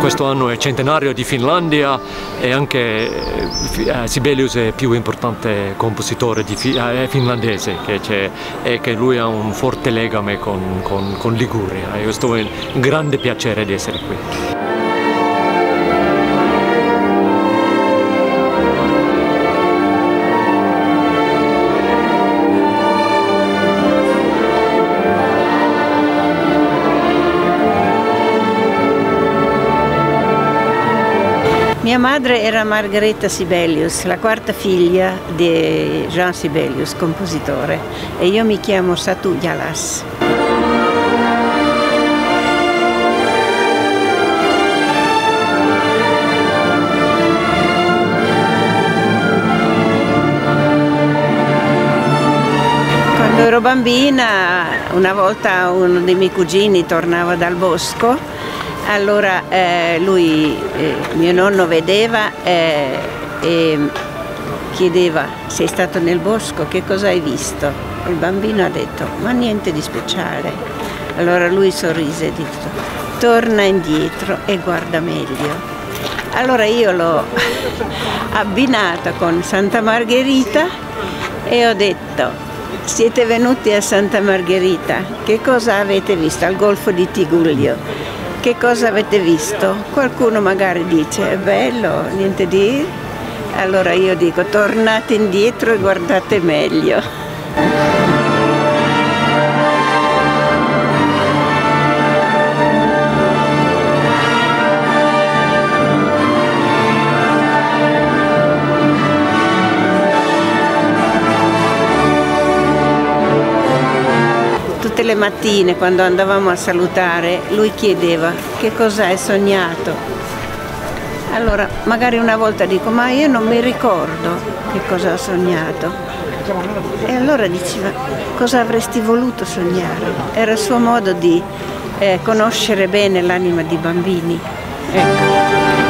questo anno è centenario di Finlandia e anche eh, Sibelius è il più importante compositore fi eh, finlandese che e che lui ha un forte legame con, con, con Liguria e questo è un grande piacere di essere qui. Mia madre era Margherita Sibelius, la quarta figlia di Jean Sibelius, compositore, e io mi chiamo Satu Yalas. Quando ero bambina, una volta uno dei miei cugini tornava dal bosco allora eh, lui, eh, mio nonno vedeva eh, e chiedeva sei stato nel bosco, che cosa hai visto? Il bambino ha detto ma niente di speciale. Allora lui sorrise e disse torna indietro e guarda meglio. Allora io l'ho abbinata con Santa Margherita e ho detto siete venuti a Santa Margherita, che cosa avete visto al Golfo di Tigullio? Che cosa avete visto? Qualcuno magari dice è bello, niente di... Allora io dico tornate indietro e guardate meglio. Tutte le mattine quando andavamo a salutare lui chiedeva che cosa hai sognato. Allora magari una volta dico ma io non mi ricordo che cosa ho sognato. E allora diceva cosa avresti voluto sognare. Era il suo modo di eh, conoscere bene l'anima di bambini. Ecco.